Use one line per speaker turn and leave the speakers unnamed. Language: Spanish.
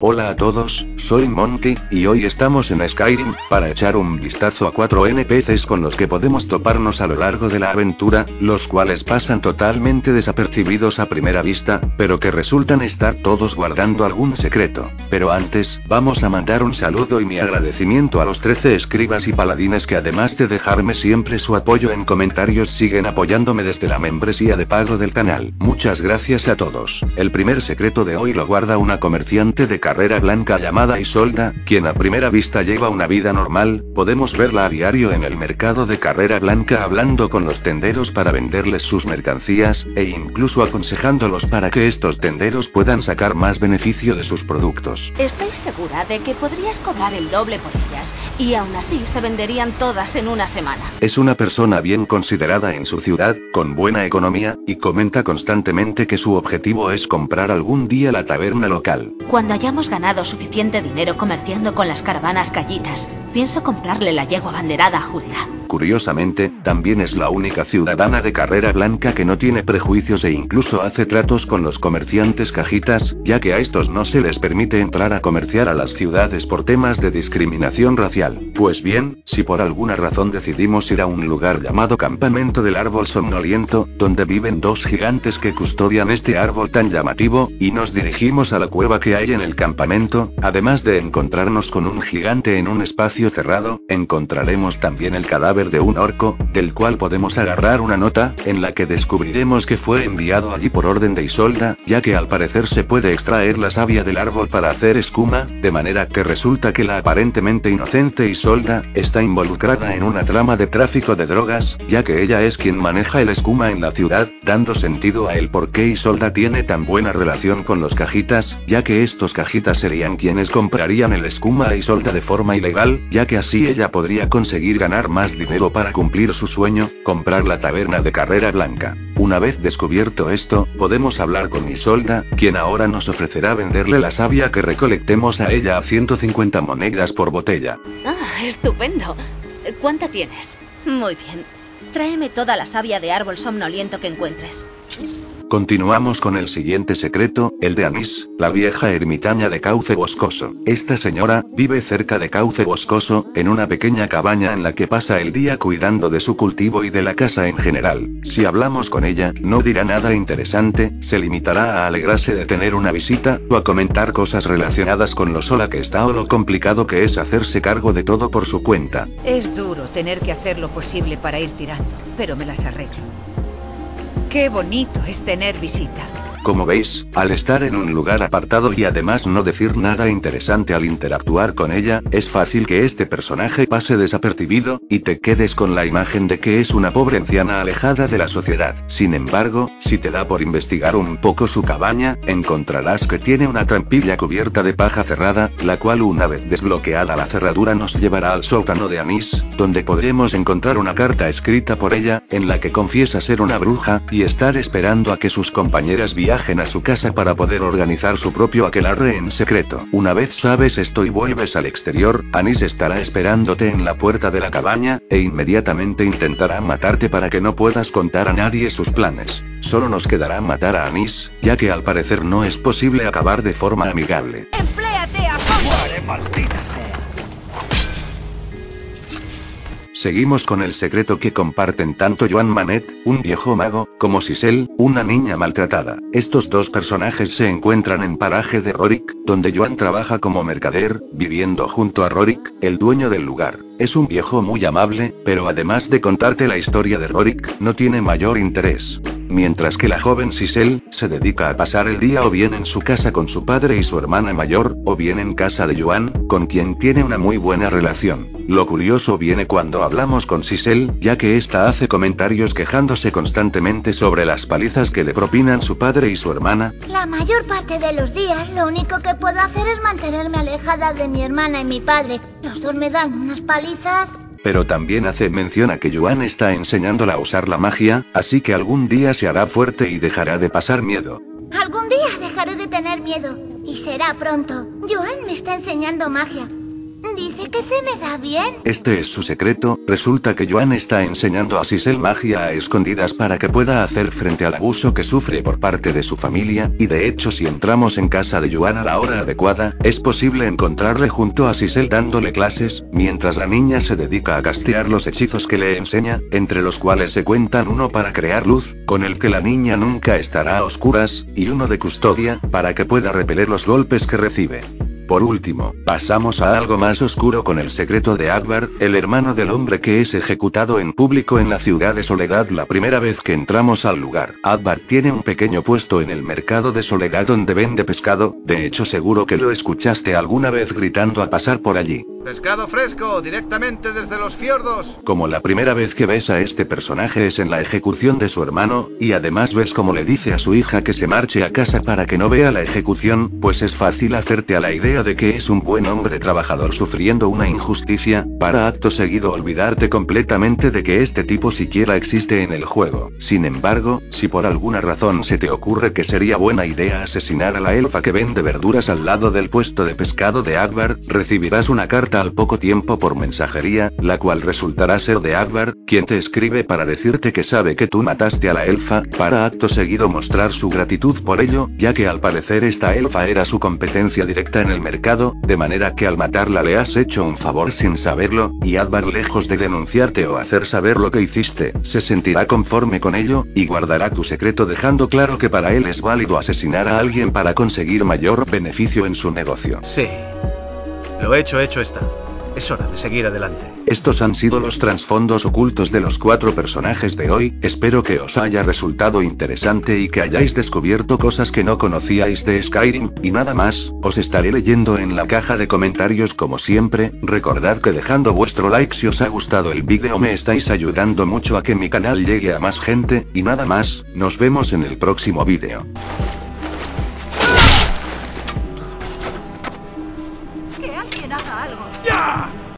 Hola a todos, soy Monkey, y hoy estamos en Skyrim, para echar un vistazo a cuatro NPCs con los que podemos toparnos a lo largo de la aventura, los cuales pasan totalmente desapercibidos a primera vista, pero que resultan estar todos guardando algún secreto. Pero antes, vamos a mandar un saludo y mi agradecimiento a los 13 escribas y paladines que además de dejarme siempre su apoyo en comentarios siguen apoyándome desde la membresía de pago del canal. Muchas gracias a todos. El primer secreto de hoy lo guarda una comerciante de carrera blanca llamada Isolda, quien a primera vista lleva una vida normal, podemos verla a diario en el mercado de carrera blanca hablando con los tenderos para venderles sus mercancías, e incluso aconsejándolos para que estos tenderos puedan sacar más beneficio de sus productos.
Estoy segura de que podrías cobrar el doble por ellas, y aún así se venderían todas en una semana.
Es una persona bien considerada en su ciudad, con buena economía, y comenta constantemente que su objetivo es comprar algún día la taberna local.
Cuando hayamos ganado suficiente dinero comerciando con las caravanas callitas, pienso comprarle la yegua banderada a Julia.
Curiosamente, también es la única ciudadana de carrera blanca que no tiene prejuicios e incluso hace tratos con los comerciantes cajitas, ya que a estos no se les permite entrar a comerciar a las ciudades por temas de discriminación racial. Pues bien, si por alguna razón decidimos ir a un lugar llamado Campamento del Árbol Somnoliento, donde viven dos gigantes que custodian este árbol tan llamativo, y nos dirigimos a la cueva que hay en el campamento, además de encontrarnos con un gigante en un espacio cerrado, encontraremos también el cadáver de un orco, del cual podemos agarrar una nota, en la que descubriremos que fue enviado allí por orden de Isolda, ya que al parecer se puede extraer la savia del árbol para hacer escuma, de manera que resulta que la aparentemente inocente Isolda, está involucrada en una trama de tráfico de drogas, ya que ella es quien maneja el escuma en la ciudad, dando sentido a el por qué Isolda tiene tan buena relación con los cajitas, ya que estos cajitas serían quienes comprarían el escuma a Isolda de forma ilegal, ya que así ella podría conseguir ganar más dinero para cumplir su sueño, comprar la taberna de carrera blanca. Una vez descubierto esto, podemos hablar con Isolda, quien ahora nos ofrecerá venderle la savia que recolectemos a ella a 150 monedas por botella.
Ah, estupendo. ¿Cuánta tienes? Muy bien. Tráeme toda la savia de árbol somnoliento que encuentres.
Continuamos con el siguiente secreto, el de Anís, la vieja ermitaña de Cauce Boscoso. Esta señora, vive cerca de Cauce Boscoso, en una pequeña cabaña en la que pasa el día cuidando de su cultivo y de la casa en general. Si hablamos con ella, no dirá nada interesante, se limitará a alegrarse de tener una visita, o a comentar cosas relacionadas con lo sola que está o lo complicado que es hacerse cargo de todo por su cuenta.
Es duro tener que hacer lo posible para ir tirando, pero me las arreglo. Qué bonito es tener visita.
Como veis, al estar en un lugar apartado y además no decir nada interesante al interactuar con ella, es fácil que este personaje pase desapercibido, y te quedes con la imagen de que es una pobre anciana alejada de la sociedad. Sin embargo, si te da por investigar un poco su cabaña, encontrarás que tiene una trampilla cubierta de paja cerrada, la cual una vez desbloqueada la cerradura nos llevará al sótano de Anís, donde podremos encontrar una carta escrita por ella, en la que confiesa ser una bruja, y estar esperando a que sus compañeras viajen a su casa para poder organizar su propio aquelarre en secreto. Una vez sabes esto y vuelves al exterior, Anis estará esperándote en la puerta de la cabaña, e inmediatamente intentará matarte para que no puedas contar a nadie sus planes. Solo nos quedará matar a Anis, ya que al parecer no es posible acabar de forma amigable.
¡Empléate a
¡Muere, maldita sea!
Seguimos con el secreto que comparten tanto Joan Manet, un viejo mago, como Sisel, una niña maltratada. Estos dos personajes se encuentran en paraje de Rorik, donde Joan trabaja como mercader, viviendo junto a Rorik, el dueño del lugar. Es un viejo muy amable, pero además de contarte la historia de Rorik, no tiene mayor interés. Mientras que la joven Sisel, se dedica a pasar el día o bien en su casa con su padre y su hermana mayor, o bien en casa de Joan, con quien tiene una muy buena relación. Lo curioso viene cuando hablamos con Sisel, ya que ésta hace comentarios quejándose constantemente sobre las palizas que le propinan su padre y su hermana.
La mayor parte de los días lo único que puedo hacer es mantenerme alejada de mi hermana y mi padre. Los dos me dan unas palizas.
Pero también hace mención a que Yuan está enseñándola a usar la magia, así que algún día se hará fuerte y dejará de pasar miedo.
Algún día dejaré de tener miedo. Y será pronto. Joan me está enseñando magia. Dice que se me da bien.
Este es su secreto, resulta que Joan está enseñando a Sisel magia a escondidas para que pueda hacer frente al abuso que sufre por parte de su familia, y de hecho si entramos en casa de Joan a la hora adecuada, es posible encontrarle junto a Sisel dándole clases, mientras la niña se dedica a castear los hechizos que le enseña, entre los cuales se cuentan uno para crear luz, con el que la niña nunca estará a oscuras, y uno de custodia, para que pueda repeler los golpes que recibe. Por último, pasamos a algo más oscuro con el secreto de Akbar, el hermano del hombre que es ejecutado en público en la ciudad de Soledad la primera vez que entramos al lugar. Akbar tiene un pequeño puesto en el mercado de Soledad donde vende pescado, de hecho seguro que lo escuchaste alguna vez gritando a pasar por allí.
Pescado fresco, directamente desde los fiordos.
Como la primera vez que ves a este personaje es en la ejecución de su hermano, y además ves cómo le dice a su hija que se marche a casa para que no vea la ejecución, pues es fácil hacerte a la idea de que es un buen hombre trabajador sufriendo una injusticia, para acto seguido olvidarte completamente de que este tipo siquiera existe en el juego. Sin embargo, si por alguna razón se te ocurre que sería buena idea asesinar a la elfa que vende verduras al lado del puesto de pescado de Akbar, recibirás una carta al poco tiempo por mensajería, la cual resultará ser de Akbar, quien te escribe para decirte que sabe que tú mataste a la elfa, para acto seguido mostrar su gratitud por ello, ya que al parecer esta elfa era su competencia directa en el mercado, de manera que al matarla le has hecho un favor sin saberlo, y Akbar lejos de denunciarte o hacer saber lo que hiciste, se sentirá conforme con ello, y guardará tu secreto dejando claro que para él es válido asesinar a alguien para conseguir mayor beneficio en su negocio.
Sí. Lo hecho, hecho está. Es hora de seguir adelante.
Estos han sido los trasfondos ocultos de los cuatro personajes de hoy, espero que os haya resultado interesante y que hayáis descubierto cosas que no conocíais de Skyrim, y nada más, os estaré leyendo en la caja de comentarios como siempre, recordad que dejando vuestro like si os ha gustado el vídeo me estáis ayudando mucho a que mi canal llegue a más gente, y nada más, nos vemos en el próximo vídeo.